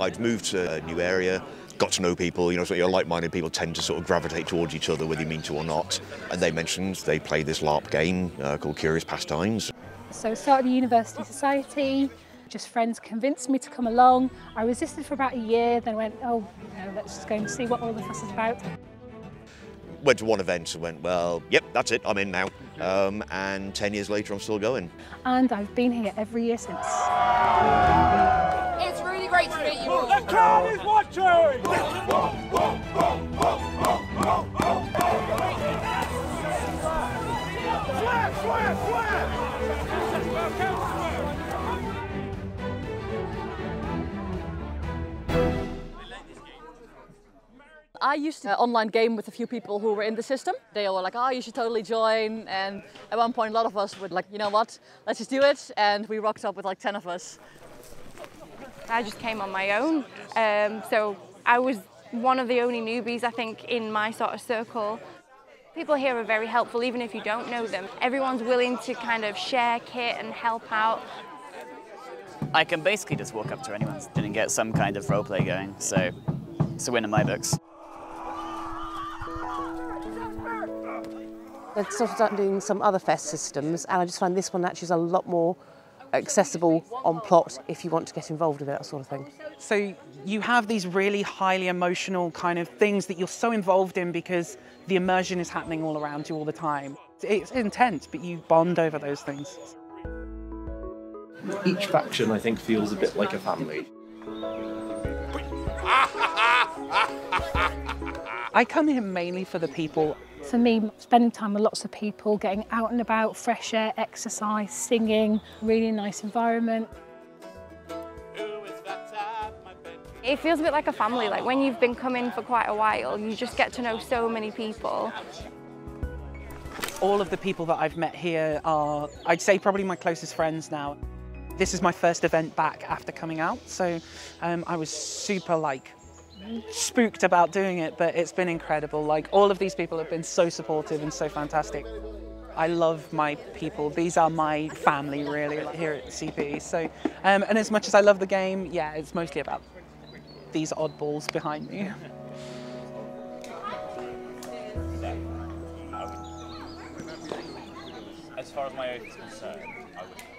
I'd moved to a new area, got to know people, you know, so you know, like-minded people tend to sort of gravitate towards each other whether you mean to or not. And they mentioned they play this LARP game uh, called Curious Pastimes. So started the University Society, just friends convinced me to come along. I resisted for about a year, then went, oh, you know, let's just go and see what all the fuss is about. Went to one event and went, well, yep, that's it, I'm in now. Um, and 10 years later, I'm still going. And I've been here every year since. The crowd is watching! I used to online game with a few people who were in the system. They all were like, oh, you should totally join. And at one point, a lot of us were like, you know what, let's just do it. And we rocked up with like 10 of us. I just came on my own. Um, so I was one of the only newbies, I think, in my sort of circle. People here are very helpful, even if you don't know them. Everyone's willing to kind of share kit and help out. I can basically just walk up to anyone and get some kind of roleplay going, so it's a win in my books. I've started doing some other fest systems and I just find this one actually is a lot more accessible on plot if you want to get involved with it, that sort of thing. So you have these really highly emotional kind of things that you're so involved in because the immersion is happening all around you all the time. It's intense, but you bond over those things. Each faction, I think, feels a bit like a family. I come here mainly for the people for me, spending time with lots of people, getting out and about, fresh air, exercise, singing, really nice environment. It feels a bit like a family, like when you've been coming for quite a while, you just get to know so many people. All of the people that I've met here are, I'd say, probably my closest friends now. This is my first event back after coming out, so um, I was super like spooked about doing it, but it's been incredible. Like all of these people have been so supportive and so fantastic. I love my people. These are my family, really, like here at CP. So, um, and as much as I love the game, yeah, it's mostly about these oddballs behind me. As far as my oath is concerned, I would